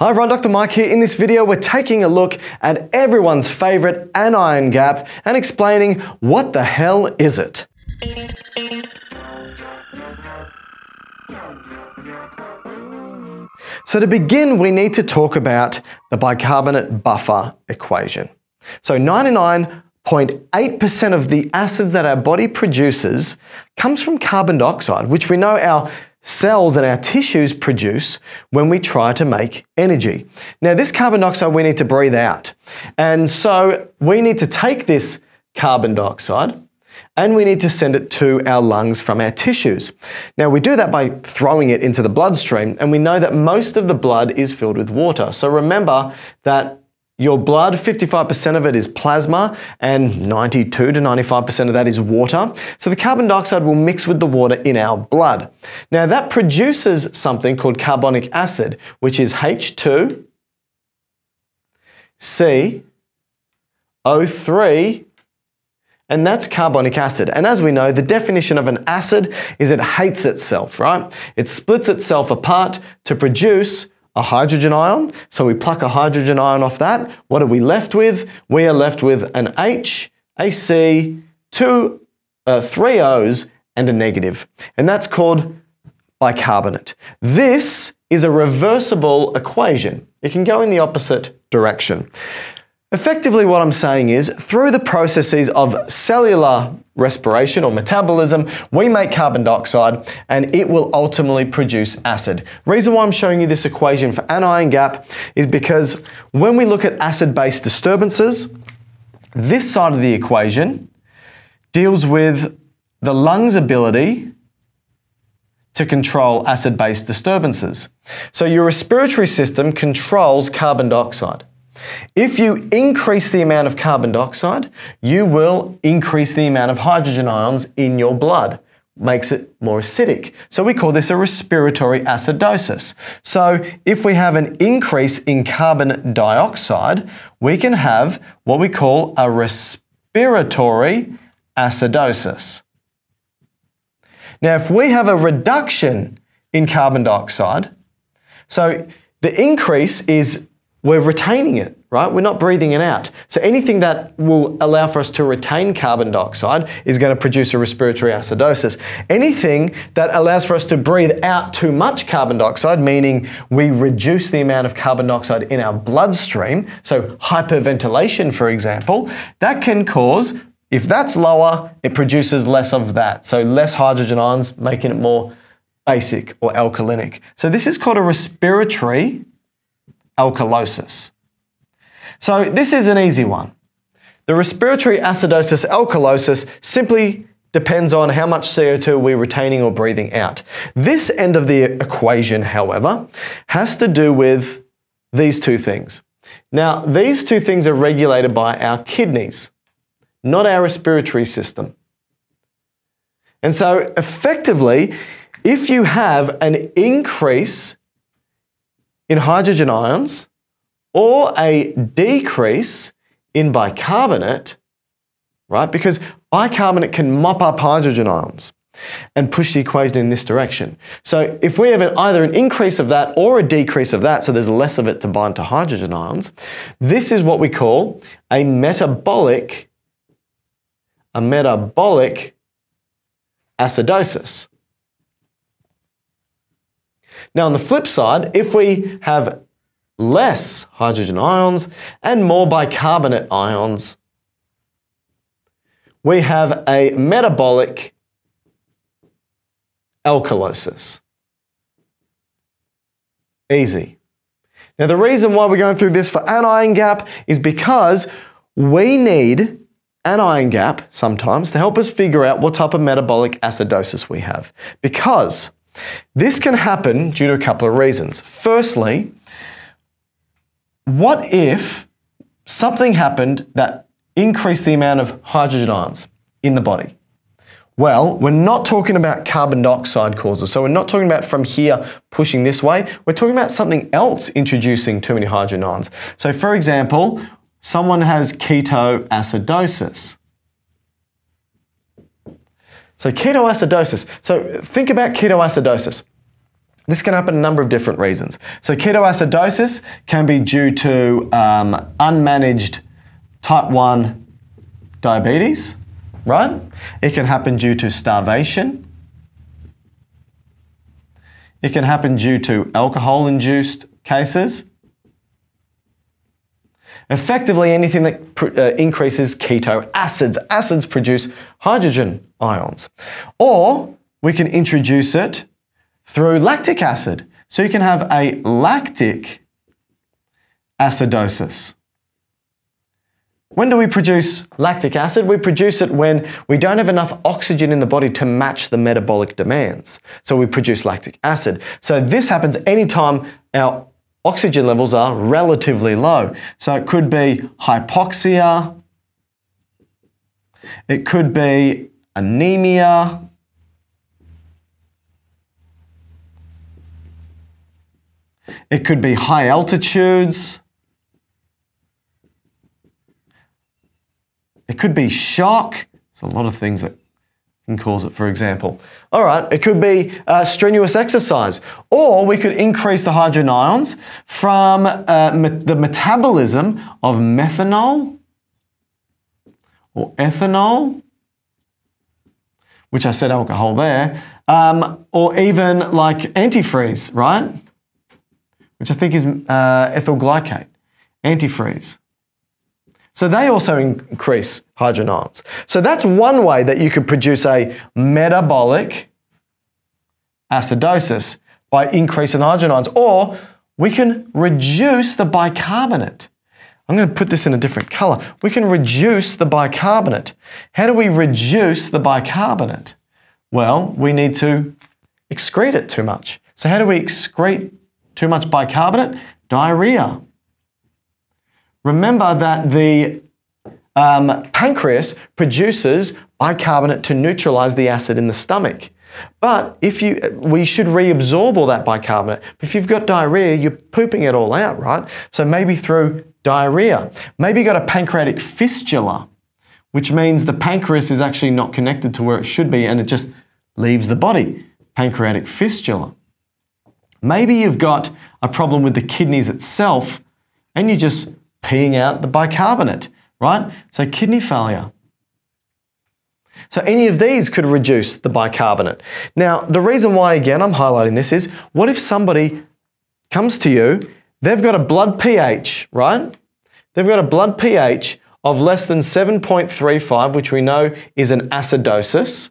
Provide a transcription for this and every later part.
Hi everyone, Dr. Mike here. In this video, we're taking a look at everyone's favorite anion gap and explaining what the hell is it. So to begin, we need to talk about the bicarbonate buffer equation. So 99.8% of the acids that our body produces comes from carbon dioxide, which we know our cells and our tissues produce when we try to make energy. Now, this carbon dioxide we need to breathe out. And so we need to take this carbon dioxide and we need to send it to our lungs from our tissues. Now, we do that by throwing it into the bloodstream, and we know that most of the blood is filled with water. So remember that your blood, 55% of it is plasma and 92 to 95% of that is water. So the carbon dioxide will mix with the water in our blood. Now that produces something called carbonic acid, which is H2, C, O3, and that's carbonic acid. And as we know, the definition of an acid is it hates itself, right? It splits itself apart to produce a hydrogen ion. So we pluck a hydrogen ion off that. What are we left with? We are left with an H, a C, two, uh, three O's, and a negative. And that's called bicarbonate. This is a reversible equation. It can go in the opposite direction. Effectively, what I'm saying is through the processes of cellular respiration or metabolism, we make carbon dioxide and it will ultimately produce acid. Reason why I'm showing you this equation for anion gap is because when we look at acid-base disturbances, this side of the equation deals with the lung's ability to control acid-base disturbances. So your respiratory system controls carbon dioxide. If you increase the amount of carbon dioxide, you will increase the amount of hydrogen ions in your blood makes it more acidic. So we call this a respiratory acidosis. So if we have an increase in carbon dioxide, we can have what we call a respiratory acidosis. Now, if we have a reduction in carbon dioxide, so the increase is we're retaining it, right? We're not breathing it out. So anything that will allow for us to retain carbon dioxide is going to produce a respiratory acidosis. Anything that allows for us to breathe out too much carbon dioxide, meaning we reduce the amount of carbon dioxide in our bloodstream, so hyperventilation, for example, that can cause, if that's lower, it produces less of that. So less hydrogen ions, making it more basic or alkalinic. So this is called a respiratory alkalosis. So this is an easy one. The respiratory acidosis alkalosis simply depends on how much CO2 we're retaining or breathing out. This end of the equation, however, has to do with these two things. Now, these two things are regulated by our kidneys, not our respiratory system. And so, effectively, if you have an increase in hydrogen ions or a decrease in bicarbonate, right? Because bicarbonate can mop up hydrogen ions and push the equation in this direction. So if we have an, either an increase of that or a decrease of that, so there's less of it to bind to hydrogen ions, this is what we call a metabolic, a metabolic acidosis. Now, on the flip side, if we have less hydrogen ions and more bicarbonate ions, we have a metabolic alkalosis. Easy. Now, the reason why we're going through this for anion gap is because we need anion gap sometimes to help us figure out what type of metabolic acidosis we have. Because this can happen due to a couple of reasons. Firstly, what if something happened that increased the amount of hydrogen ions in the body? Well, we're not talking about carbon dioxide causes. So we're not talking about from here pushing this way. We're talking about something else introducing too many hydrogen ions. So for example, someone has ketoacidosis. So ketoacidosis. So think about ketoacidosis. This can happen a number of different reasons. So ketoacidosis can be due to um, unmanaged type 1 diabetes, right? It can happen due to starvation. It can happen due to alcohol-induced cases. Effectively, anything that uh, increases keto acids. Acids produce hydrogen ions. Or we can introduce it through lactic acid. So you can have a lactic acidosis. When do we produce lactic acid? We produce it when we don't have enough oxygen in the body to match the metabolic demands. So we produce lactic acid. So this happens anytime our oxygen levels are relatively low. So it could be hypoxia, it could be anemia, it could be high altitudes, it could be shock. There's a lot of things that can cause it, for example. All right, it could be uh, strenuous exercise, or we could increase the hydrogen ions from uh, me the metabolism of methanol or ethanol, which I said alcohol there, um, or even like antifreeze, right? Which I think is uh, ethyl glycate, antifreeze. So they also increase hydrogen ions. So that's one way that you could produce a metabolic acidosis by increasing hydrogen ions. Or we can reduce the bicarbonate. I'm going to put this in a different color. We can reduce the bicarbonate. How do we reduce the bicarbonate? Well, we need to excrete it too much. So how do we excrete too much bicarbonate? Diarrhea. Remember that the um, pancreas produces bicarbonate to neutralize the acid in the stomach. But if you, we should reabsorb all that bicarbonate. If you've got diarrhea, you're pooping it all out, right? So maybe through diarrhea. Maybe you've got a pancreatic fistula, which means the pancreas is actually not connected to where it should be and it just leaves the body. Pancreatic fistula. Maybe you've got a problem with the kidneys itself and you just peeing out the bicarbonate, right? So kidney failure. So any of these could reduce the bicarbonate. Now, the reason why, again, I'm highlighting this is, what if somebody comes to you, they've got a blood pH, right? They've got a blood pH of less than 7.35, which we know is an acidosis.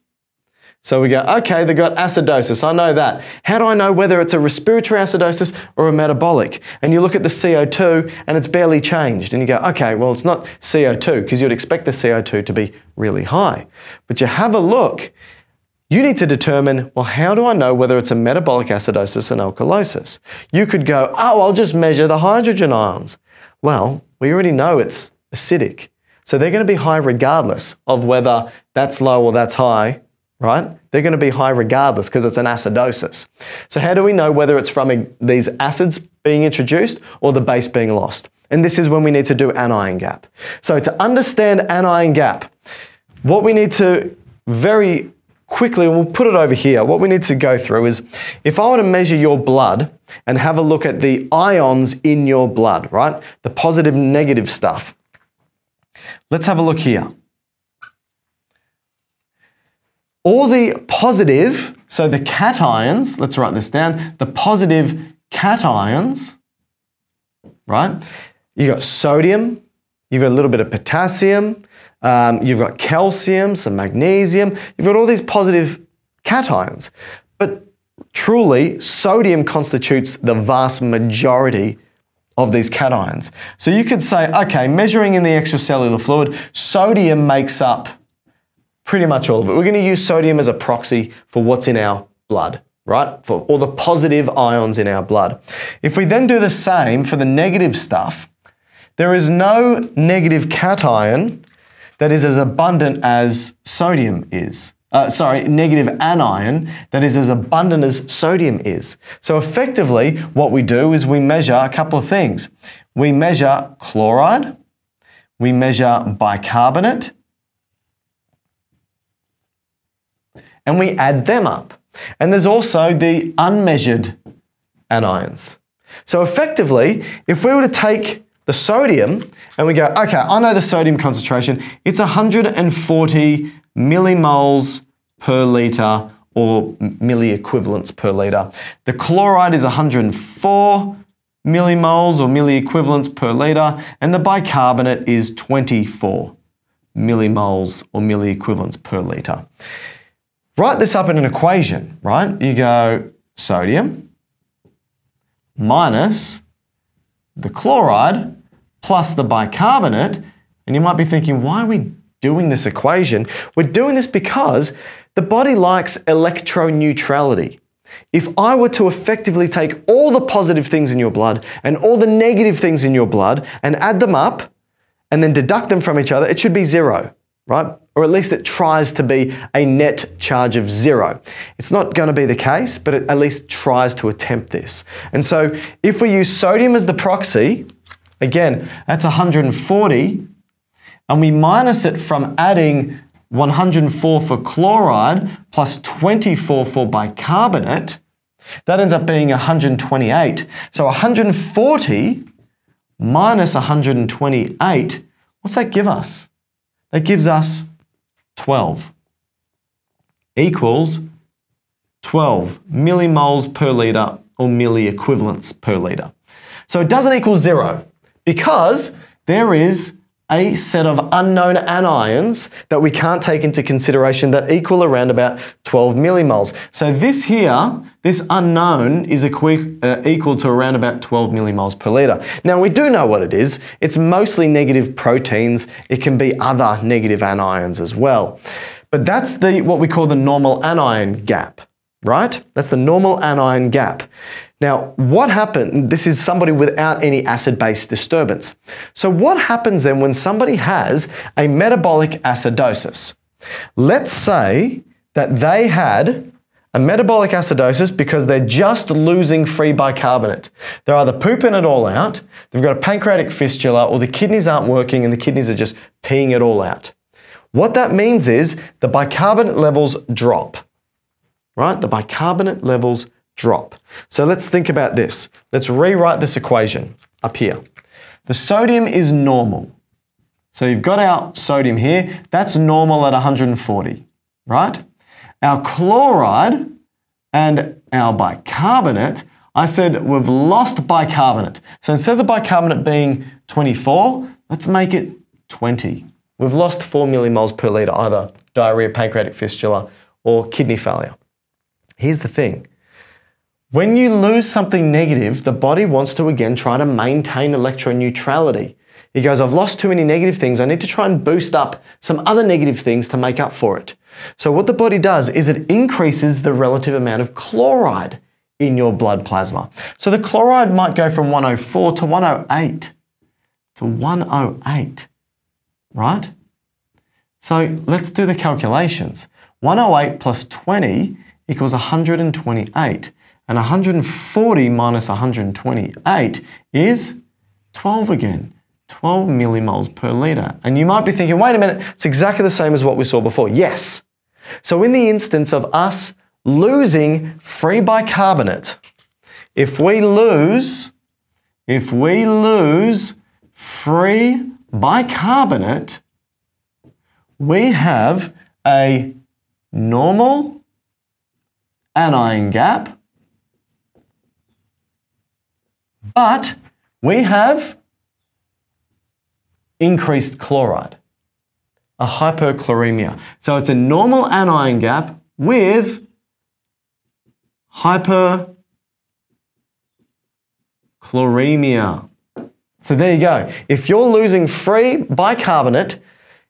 So we go, okay, they've got acidosis. I know that. How do I know whether it's a respiratory acidosis or a metabolic? And you look at the CO2 and it's barely changed. And you go, okay, well, it's not CO2 because you'd expect the CO2 to be really high. But you have a look. You need to determine, well, how do I know whether it's a metabolic acidosis and alkalosis? You could go, oh, I'll just measure the hydrogen ions. Well, we already know it's acidic. So they're going to be high regardless of whether that's low or that's high right? They're going to be high regardless because it's an acidosis. So how do we know whether it's from these acids being introduced or the base being lost? And this is when we need to do anion gap. So to understand anion gap, what we need to very quickly, we'll put it over here, what we need to go through is if I were to measure your blood and have a look at the ions in your blood, right? The positive negative stuff. Let's have a look here all the positive, so the cations, let's write this down, the positive cations, right? You've got sodium, you've got a little bit of potassium, um, you've got calcium, some magnesium, you've got all these positive cations. But truly, sodium constitutes the vast majority of these cations. So you could say, okay, measuring in the extracellular fluid, sodium makes up pretty much all of it. We're going to use sodium as a proxy for what's in our blood, right? For all the positive ions in our blood. If we then do the same for the negative stuff, there is no negative cation that is as abundant as sodium is. Uh, sorry, negative anion that is as abundant as sodium is. So effectively, what we do is we measure a couple of things. We measure chloride, we measure bicarbonate, and we add them up. And there's also the unmeasured anions. So effectively, if we were to take the sodium and we go, okay, I know the sodium concentration, it's 140 millimoles per liter or milliequivalents per liter. The chloride is 104 millimoles or milliequivalents per liter, and the bicarbonate is 24 millimoles or milliequivalents per liter. Write this up in an equation, right? You go sodium minus the chloride plus the bicarbonate, and you might be thinking, why are we doing this equation? We're doing this because the body likes electroneutrality. If I were to effectively take all the positive things in your blood and all the negative things in your blood and add them up and then deduct them from each other, it should be zero, right? Or at least it tries to be a net charge of zero. It's not going to be the case, but it at least tries to attempt this. And so if we use sodium as the proxy, again, that's 140, and we minus it from adding 104 for chloride plus 24 for bicarbonate, that ends up being 128. So 140 minus 128, what's that give us? That gives us 12 equals 12 millimoles per litre or milliequivalents per litre. So it doesn't equal zero because there is a set of unknown anions that we can't take into consideration that equal around about 12 millimoles. So this here, this unknown is equi uh, equal to around about 12 millimoles per litre. Now we do know what it is. It's mostly negative proteins. It can be other negative anions as well. But that's the what we call the normal anion gap, right? That's the normal anion gap. Now, what happened? This is somebody without any acid-base disturbance. So what happens then when somebody has a metabolic acidosis? Let's say that they had a metabolic acidosis because they're just losing free bicarbonate. They're either pooping it all out, they've got a pancreatic fistula, or the kidneys aren't working and the kidneys are just peeing it all out. What that means is the bicarbonate levels drop, right? The bicarbonate levels drop. So let's think about this. Let's rewrite this equation up here. The sodium is normal. So you've got our sodium here. That's normal at 140, right? Our chloride and our bicarbonate, I said we've lost bicarbonate. So instead of the bicarbonate being 24, let's make it 20. We've lost 4 millimoles per litre, either diarrhea, pancreatic fistula, or kidney failure. Here's the thing when you lose something negative, the body wants to again try to maintain electroneutrality. He goes, I've lost too many negative things. I need to try and boost up some other negative things to make up for it. So, what the body does is it increases the relative amount of chloride in your blood plasma. So, the chloride might go from 104 to 108 to 108, right? So, let's do the calculations. 108 plus 20 equals 128. And 140 minus 128 is 12 again. 12 millimoles per litre. And you might be thinking, wait a minute, it's exactly the same as what we saw before. Yes. So in the instance of us losing free bicarbonate, if we lose, if we lose free bicarbonate, we have a normal anion gap But we have increased chloride, a hyperchloremia. So it's a normal anion gap with hyperchloremia. So there you go. If you're losing free bicarbonate,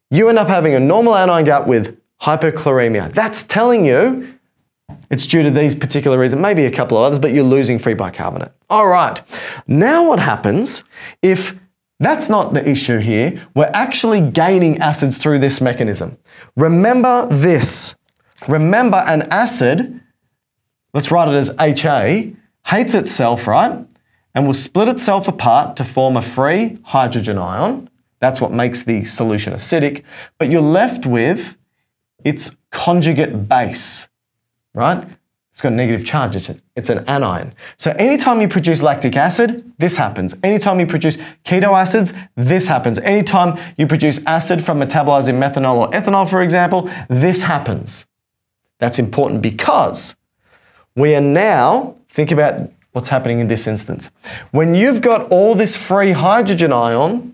you end up having a normal anion gap with hyperchloremia. That's telling you it's due to these particular reasons, maybe a couple of others, but you're losing free bicarbonate. All right. Now what happens if that's not the issue here? We're actually gaining acids through this mechanism. Remember this. Remember an acid, let's write it as HA, hates itself, right? And will split itself apart to form a free hydrogen ion. That's what makes the solution acidic. But you're left with its conjugate base right? It's got a negative charge, it's, a, it's an anion. So anytime you produce lactic acid, this happens. Anytime you produce keto acids, this happens. Anytime you produce acid from metabolizing methanol or ethanol, for example, this happens. That's important because we are now, think about what's happening in this instance. When you've got all this free hydrogen ion,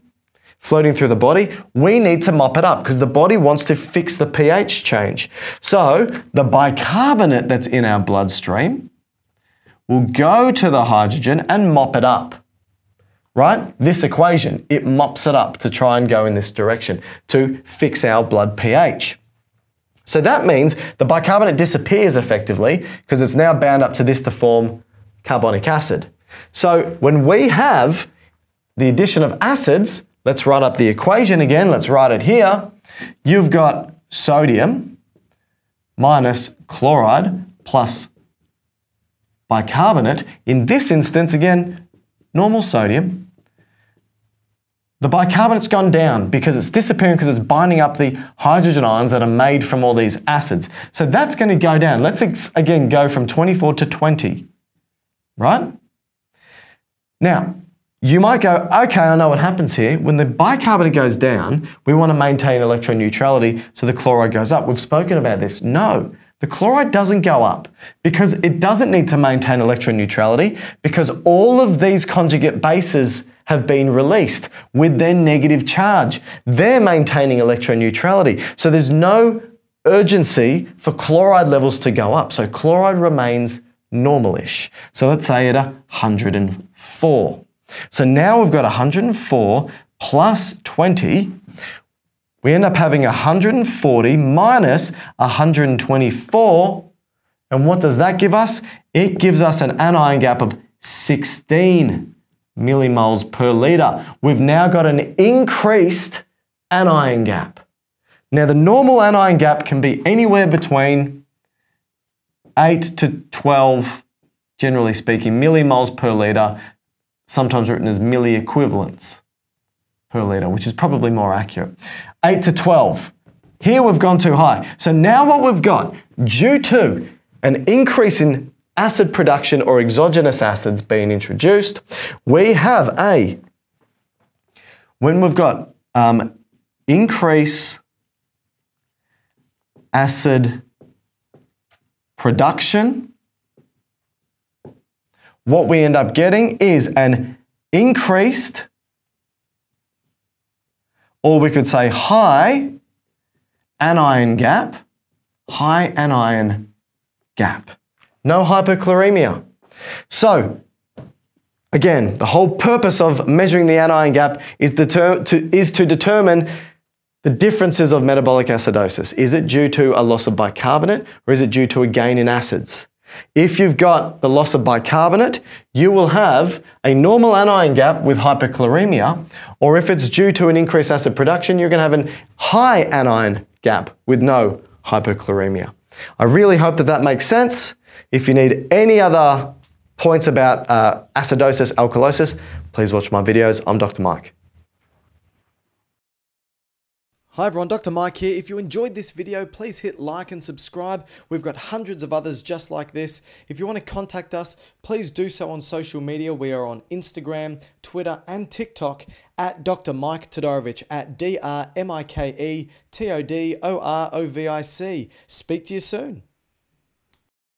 floating through the body, we need to mop it up because the body wants to fix the pH change. So the bicarbonate that's in our bloodstream will go to the hydrogen and mop it up. Right? This equation, it mops it up to try and go in this direction to fix our blood pH. So that means the bicarbonate disappears effectively because it's now bound up to this to form carbonic acid. So when we have the addition of acids, Let's write up the equation again. Let's write it here. You've got sodium minus chloride plus bicarbonate. In this instance, again, normal sodium. The bicarbonate's gone down because it's disappearing because it's binding up the hydrogen ions that are made from all these acids. So that's going to go down. Let's again go from 24 to 20, right? Now, you might go, okay, I know what happens here. When the bicarbonate goes down, we want to maintain electron neutrality so the chloride goes up. We've spoken about this. No, the chloride doesn't go up because it doesn't need to maintain electron neutrality because all of these conjugate bases have been released with their negative charge. They're maintaining electron neutrality. So there's no urgency for chloride levels to go up. So chloride remains normalish. So let's say at 104. So now we've got 104 plus 20. We end up having 140 minus 124. And what does that give us? It gives us an anion gap of 16 millimoles per litre. We've now got an increased anion gap. Now the normal anion gap can be anywhere between 8 to 12, generally speaking, millimoles per litre sometimes written as milliequivalents per litre, which is probably more accurate. 8 to 12. Here we've gone too high. So now what we've got, due to an increase in acid production or exogenous acids being introduced, we have a, when we've got um, increase acid production, what we end up getting is an increased, or we could say high anion gap, high anion gap. No hypochloremia. So, again, the whole purpose of measuring the anion gap is, to, is to determine the differences of metabolic acidosis. Is it due to a loss of bicarbonate or is it due to a gain in acids? If you've got the loss of bicarbonate, you will have a normal anion gap with hyperchloremia, or if it's due to an increased acid production, you're going to have a high anion gap with no hyperchloremia. I really hope that that makes sense. If you need any other points about uh, acidosis, alkalosis, please watch my videos. I'm Dr. Mike. Hi everyone, Dr. Mike here. If you enjoyed this video, please hit like and subscribe. We've got hundreds of others just like this. If you want to contact us, please do so on social media. We are on Instagram, Twitter, and TikTok at Dr. Mike Todorovic at D R M I K E T O D O R O V I C. Speak to you soon.